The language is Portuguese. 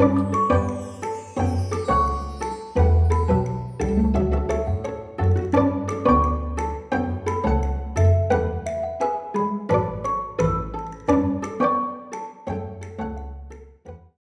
Música